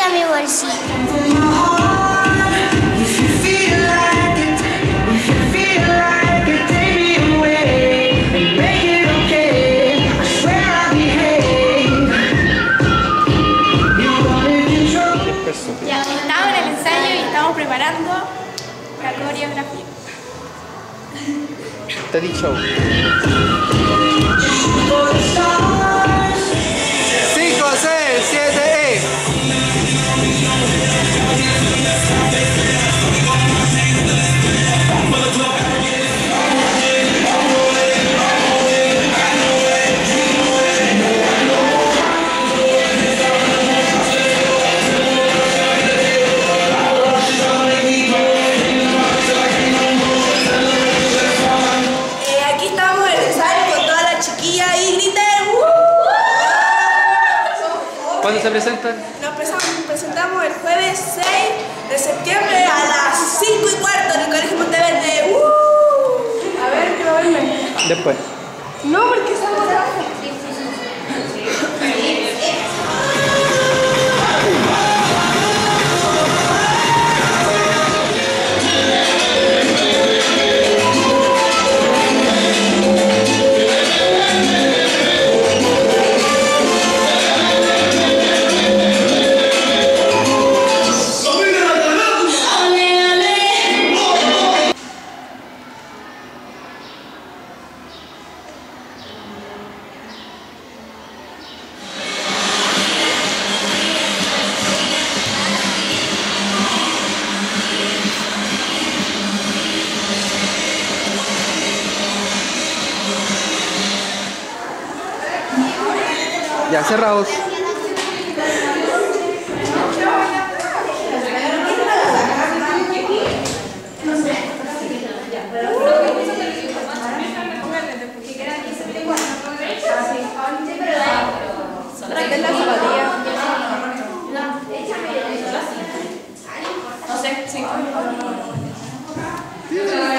a mi bolsita. Ya, estamos en el ensayo y estamos preparando la coreografía. Teddy Show. 5, ¿Cuándo se presentan? Nos presentamos el jueves 6 de septiembre a las 5 y cuarto en el Colegio Monteverde. ¡Uh! A ver, quiero verme. Después. No, porque salgo atrás. Ya cerrados.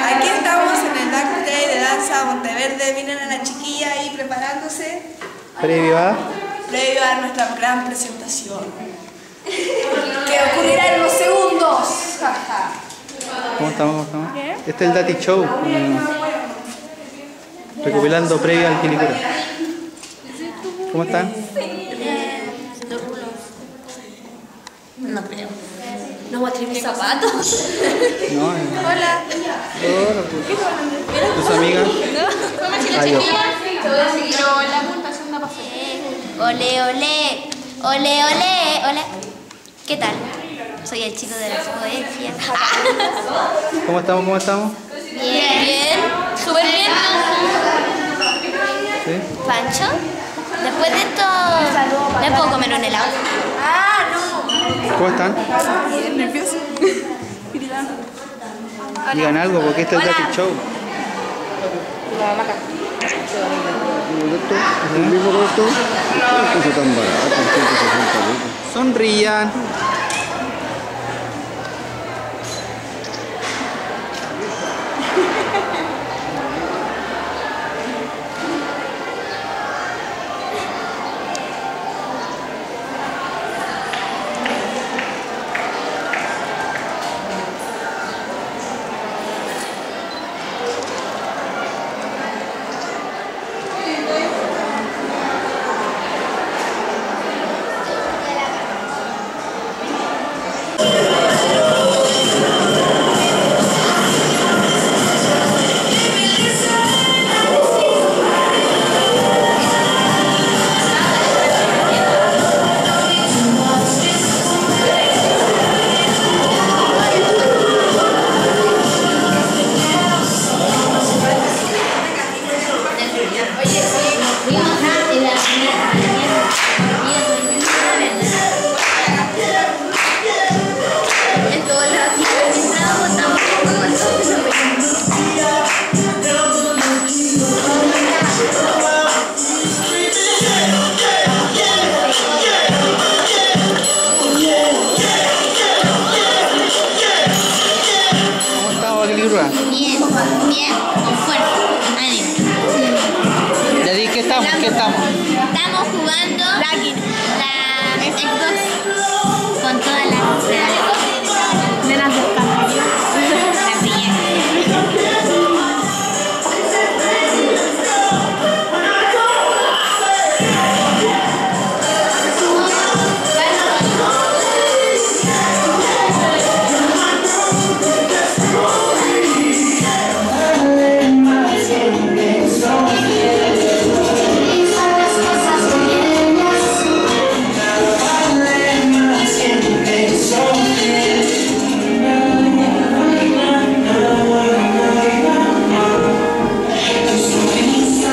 Aquí estamos en el Dark Day de Danza Monteverde. Miren a la chiquilla ahí preparándose Previo. Previo a nuestra gran presentación. Que ocurrirá en unos segundos. ¿Cómo estamos? ¿Cómo estamos? Este es el Daddy Show. mm, recopilando previo al Quilicura. ¿Cómo están? No creo. No voy a traer mis zapatos. No, eh, Hola. hola, pues. ¿Tus amigas? Adiós. Pero la puntuación no pasó. Ole, ole. Ole, ole. Hola. ¿Qué tal? Soy el chico de las poesías. ¿Cómo estamos? ¿Cómo estamos? Bien. Bien. Súper bien. ¿Sí? Pancho, después de esto, ¿me puedo comer un helado? Ah, no. ¿Cómo están? Nervioso. Digan algo porque este es el Show. ¿El mismo costo? No. Eso tan barato, 160 lucas. Sonrían. Qué estamos? ¿Qué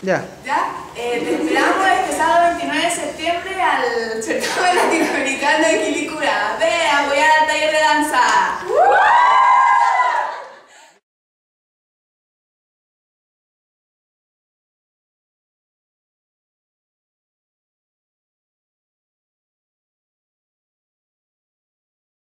Ya. ¿Ya? Eh, te esperamos este sábado 29 de septiembre al certamen latinoamericano de Quilicura. Ve a apoyar al taller de danza.